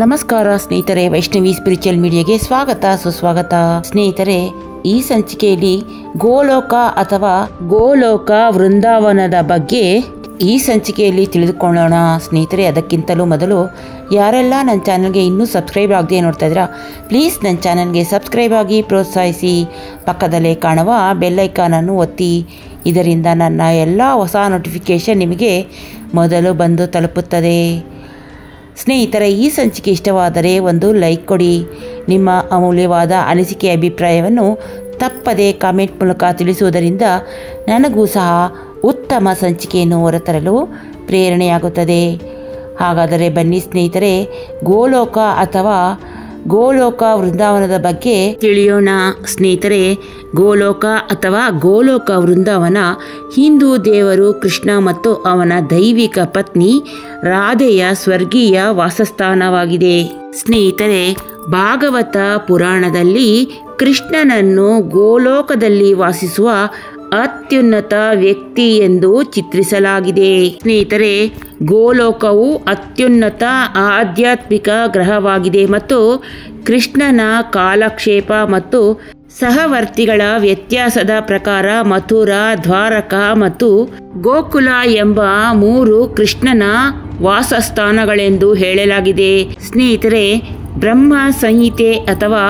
ನಮಸ್ಕಾರ ಸ್ನೇಹಿತರೆ, ವೈಷ್ಣವಿ ಸ್ಪಿರಿಚುವಲ್ ಮೀಡಿಯಾಗೆ ಸ್ವಾಗತ, ಸುಸ್ವಾಗತ. ಸ್ನೇಹಿತರೆ, ಈ ಸಂಚಿಕೆಯಲ್ಲಿ ಗೋಲೋಕ ಅಥವಾ ಗೋಲೋಕ ವೃಂದಾವನದ ಬಗ್ಗೆ ಈ ಸಂಚಿಕೆಯಲ್ಲಿ ತಿಳಿದುಕೊಳ್ಳೋಣ. ಸ್ನೇಹಿತರೆ, ಅದಕ್ಕಿಂತಲೂ ಮೊದಲು ಯಾರೆಲ್ಲ ನನ್ನ ಚಾನಲ್ಗೆ ಇನ್ನೂ ಸಬ್ಸ್ಕ್ರೈಬ್ ಆಗದೆ ನೋಡ್ತಾ ಇದ್ದೀರಾ ಪ್ಲೀಸ್ ನನ್ನ ಚಾನಲ್ಗೆ ಸಬ್ಸ್ಕ್ರೈಬ್ ಆಗಿ ಪ್ರೋತ್ಸಾಹಿಸಿ. ಪಕ್ಕದಲ್ಲೇ ಕಾಣುವ ಬೆಲ್ಲೈಕಾನನ್ನು ಒತ್ತಿ. ಇದರಿಂದ ನನ್ನ ಎಲ್ಲ ಹೊಸ ನೋಟಿಫಿಕೇಷನ್ ನಿಮಗೆ ಮೊದಲು ಬಂದು ತಲುಪುತ್ತದೆ. ಸ್ನೇಹಿತರ, ಈ ಸಂಚಿಕೆ ಇಷ್ಟವಾದರೆ ಒಂದು ಲೈಕ್ ಕೊಡಿ. ನಿಮ್ಮ ಅಮೂಲ್ಯವಾದ ಅನಿಸಿಕೆ ಅಭಿಪ್ರಾಯವನ್ನು ತಪ್ಪದೆ ಕಾಮೆಂಟ್ ಮೂಲಕ ತಿಳಿಸುವುದರಿಂದ ನನಗೂ ಸಹ ಉತ್ತಮ ಸಂಚಿಕೆಯನ್ನು ಹೊರತರಲು ಪ್ರೇರಣೆಯಾಗುತ್ತದೆ. ಹಾಗಾದರೆ ಬನ್ನಿ ಸ್ನೇಹಿತರೆ, ಗೋಲೋಕ ಅಥವಾ ಗೋಲೋಕ ವೃಂದಾವನದ ಬಗ್ಗೆ ತಿಳಿಯೋಣ. ಸ್ನೇಹಿತರೆ, ಗೋಲೋಕ ಅಥವಾ ಗೋಲೋಕ ವೃಂದಾವನ ಹಿಂದೂ ದೇವರು ಕೃಷ್ಣ ಮತ್ತು ಅವನ ದೈವಿಕ ಪತ್ನಿ ರಾಧೆಯ ಸ್ವರ್ಗೀಯ ವಾಸಸ್ಥಾನವಾಗಿದೆ. ಸ್ನೇಹಿತರೆ, ಭಾಗವತ ಪುರಾಣದಲ್ಲಿ ಕೃಷ್ಣನನ್ನು ಗೋಲೋಕದಲ್ಲಿ ವಾಸಿಸುವ ಅತ್ಯುನ್ನತ ವ್ಯಕ್ತಿ ಎಂದು ಚಿತ್ರಿಸಲಾಗಿದೆ. ಸ್ನೇಹಿತರೆ, ಗೋಲೋಕವು ಅತ್ಯುನ್ನತ ಆಧ್ಯಾತ್ಮಿಕ ಗ್ರಹವಾಗಿದೆ ಮತ್ತು ಕೃಷ್ಣನ ಕಾಲಕ್ಷೇಪ ಮತ್ತು ಸಹವರ್ತಿಗಳ ವ್ಯತ್ಯಾಸದ ಪ್ರಕಾರ ಮಥುರಾ, ದ್ವಾರಕ ಮತ್ತು ಗೋಕುಲ ಎಂಬ ಮೂರು ಕೃಷ್ಣನ ವಾಸಸ್ಥಾನಗಳೆಂದು ಹೇಳಲಾಗಿದೆ. ಸ್ನೇಹಿತರೆ, ಬ್ರಹ್ಮ ಸಂಹಿತೆ ಅಥವಾ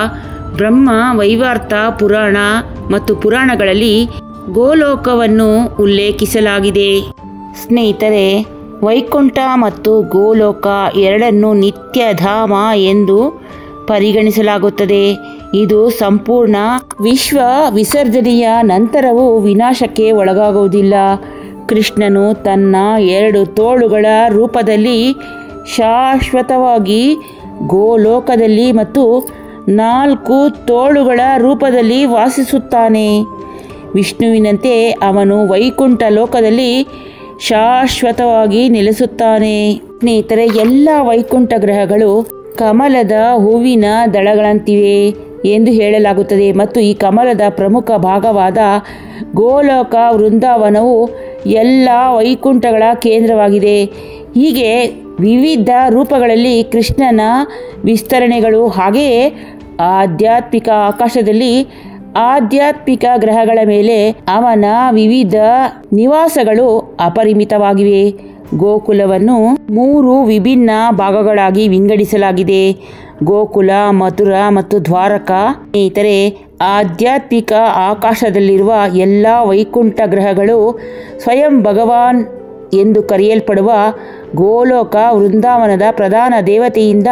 ಬ್ರಹ್ಮ ವೈವಾರ್ಥ ಪುರಾಣ ಮತ್ತು ಪುರಾಣಗಳಲ್ಲಿ ಗೋಲೋಕವನ್ನು ಉಲ್ಲೇಖಿಸಲಾಗಿದೆ. ಸ್ನೇಹಿತರೆ, ವೈಕುಂಠ ಮತ್ತು ಗೋಲೋಕ ಎರಡನ್ನು ನಿತ್ಯಧಾಮ ಎಂದು ಪರಿಗಣಿಸಲಾಗುತ್ತದೆ. ಇದು ಸಂಪೂರ್ಣ ವಿಶ್ವ ವಿಸರ್ಜನೆಯ ನಂತರವೂ ವಿನಾಶಕ್ಕೆ ಒಳಗಾಗುವುದಿಲ್ಲ. ಕೃಷ್ಣನು ತನ್ನ ಎರಡು ತೋಳುಗಳ ರೂಪದಲ್ಲಿ ಶಾಶ್ವತವಾಗಿ ಗೋಲೋಕದಲ್ಲಿ ಮತ್ತು ನಾಲ್ಕು ತೋಳುಗಳ ರೂಪದಲ್ಲಿ ವಾಸಿಸುತ್ತಾನೆ. ವಿಷ್ಣುವಿನಂತೆ ಅವನು ವೈಕುಂಠ ಲೋಕದಲ್ಲಿ ಶಾಶ್ವತವಾಗಿ ನೆಲೆಸುತ್ತಾನೆ. ಸ್ನೇಹಿತರೆ, ಎಲ್ಲ ವೈಕುಂಠ ಗ್ರಹಗಳು ಕಮಲದ ಹೂವಿನ ದಳಗಳಂತಿವೆ ಎಂದು ಹೇಳಲಾಗುತ್ತದೆ. ಮತ್ತು ಈ ಕಮಲದ ಪ್ರಮುಖ ಭಾಗವಾದ ಗೋಲೋಕ ವೃಂದಾವನವು ಎಲ್ಲ ವೈಕುಂಠಗಳ ಕೇಂದ್ರವಾಗಿದೆ. ಹೀಗೆ ವಿವಿಧ ರೂಪಗಳಲ್ಲಿ ಕೃಷ್ಣನ ವಿಸ್ತರಣೆಗಳು ಹಾಗೆಯೇ ಆಧ್ಯಾತ್ಮಿಕ ಆಕಾಶದಲ್ಲಿ ಆಧ್ಯಾತ್ಮಿಕ ಗ್ರಹಗಳ ಮೇಲೆ ಅವನ ವಿವಿಧ ನಿವಾಸಗಳು ಅಪರಿಮಿತವಾಗಿವೆ. ಗೋಕುಲವನ್ನು ಮೂರು ವಿಭಿನ್ನ ಭಾಗಗಳಾಗಿ ವಿಂಗಡಿಸಲಾಗಿದೆ. ಗೋಕುಲ, ಮಥುರಾ ಮತ್ತು ದ್ವಾರಕ. ಸ್ನೇಹಿತರೆ, ಆಧ್ಯಾತ್ಮಿಕ ಆಕಾಶದಲ್ಲಿರುವ ಎಲ್ಲ ವೈಕುಂಠ ಗ್ರಹಗಳು ಸ್ವಯಂ ಭಗವಾನ್ ಎಂದು ಕರೆಯಲ್ಪಡುವ ಗೋಲೋಕ ವೃಂದಾವನದ ಪ್ರಧಾನ ದೇವತೆಯಿಂದ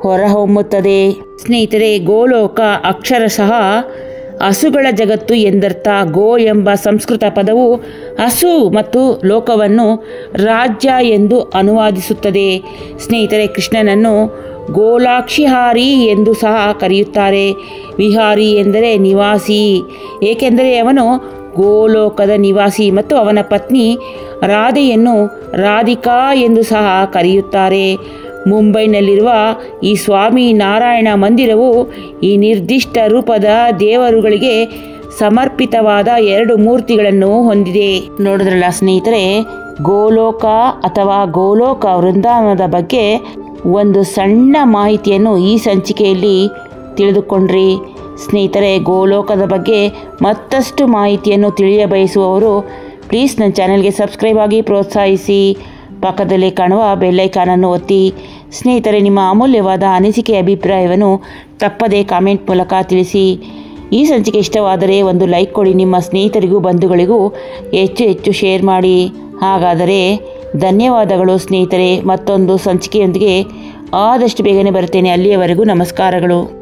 ಹೊರಹೊಮ್ಮುತ್ತದೆ. ಸ್ನೇಹಿತರೆ, ಗೋಲೋಕ ಅಕ್ಷರಶಃ ಹಸುಗಳ ಜಗತ್ತು ಎಂದರ್ಥ. ಗೋ ಎಂಬ ಸಂಸ್ಕೃತ ಪದವು ಹಸು ಮತ್ತು ಲೋಕವನ್ನು ರಾಜ್ಯ ಎಂದು ಅನುವಾದಿಸುತ್ತದೆ. ಸ್ನೇಹಿತರೆ, ಕೃಷ್ಣನನ್ನು ಗೋಲಾಕ್ಷಿಹಾರಿ ಎಂದು ಸಹ ಕರೆಯುತ್ತಾರೆ. ವಿಹಾರಿ ಎಂದರೆ ನಿವಾಸಿ, ಏಕೆಂದರೆ ಅವನು ಗೋಲೋಕದ ನಿವಾಸಿ ಮತ್ತು ಅವನ ಪತ್ನಿ ರಾಧೆಯನ್ನು ರಾಧಿಕಾ ಎಂದು ಸಹ ಕರೆಯುತ್ತಾರೆ. ಮುಂಬೈನಲ್ಲಿರುವ ಈ ಸ್ವಾಮಿ ನಾರಾಯಣ ಮಂದಿರವು ಈ ನಿರ್ದಿಷ್ಟ ರೂಪದ ದೇವರುಗಳಿಗೆ ಸಮರ್ಪಿತವಾದ ಎರಡು ಮೂರ್ತಿಗಳನ್ನು ಹೊಂದಿದೆ. ನೋಡಿದ್ರಲ್ಲ ಸ್ನೇಹಿತರೆ, ಗೋಲೋಕ ಅಥವಾ ಗೋಲೋಕ ವೃಂದಾವನದ ಬಗ್ಗೆ ಒಂದು ಸಣ್ಣ ಮಾಹಿತಿಯನ್ನು ಈ ಸಂಚಿಕೆಯಲ್ಲಿ ತಿಳಿದುಕೊಂಡ್ರಿ. ಸ್ನೇಹಿತರೆ, ಗೋಲೋಕದ ಬಗ್ಗೆ ಮತ್ತಷ್ಟು ಮಾಹಿತಿಯನ್ನು ತಿಳಿಯ ಬಯಸುವವರು ಪ್ಲೀಸ್ ನನ್ನ ಚಾನೆಲ್ಗೆ ಸಬ್ಸ್ಕ್ರೈಬ್ ಆಗಿ ಪ್ರೋತ್ಸಾಹಿಸಿ. ಪಕ್ಕದಲ್ಲಿ ಕಾಣುವ ಬೆಲ್ಲೈಕಾನನ್ನು ಒತ್ತಿ. ಸ್ನೇಹಿತರೆ, ನಿಮ್ಮ ಅಮೂಲ್ಯವಾದ ಅನಿಸಿಕೆ ಅಭಿಪ್ರಾಯವನ್ನು ತಪ್ಪದೇ ಕಾಮೆಂಟ್ ಮೂಲಕ ತಿಳಿಸಿ. ಈ ಸಂಚಿಕೆ ಇಷ್ಟವಾದರೆ ಒಂದು ಲೈಕ್ ಕೊಡಿ, ನಿಮ್ಮ ಸ್ನೇಹಿತರಿಗೂ ಬಂಧುಗಳಿಗೂ ಹೆಚ್ಚು ಹೆಚ್ಚು ಶೇರ್ ಮಾಡಿ. ಹಾಗಾದರೆ ಧನ್ಯವಾದಗಳು ಸ್ನೇಹಿತರೆ, ಮತ್ತೊಂದು ಸಂಚಿಕೆಯೊಂದಿಗೆ ಆದಷ್ಟು ಬೇಗನೆ ಬರ್ತೇನೆ ಅಲ್ಲಿಯವರೆಗೂ ನಮಸ್ಕಾರಗಳು.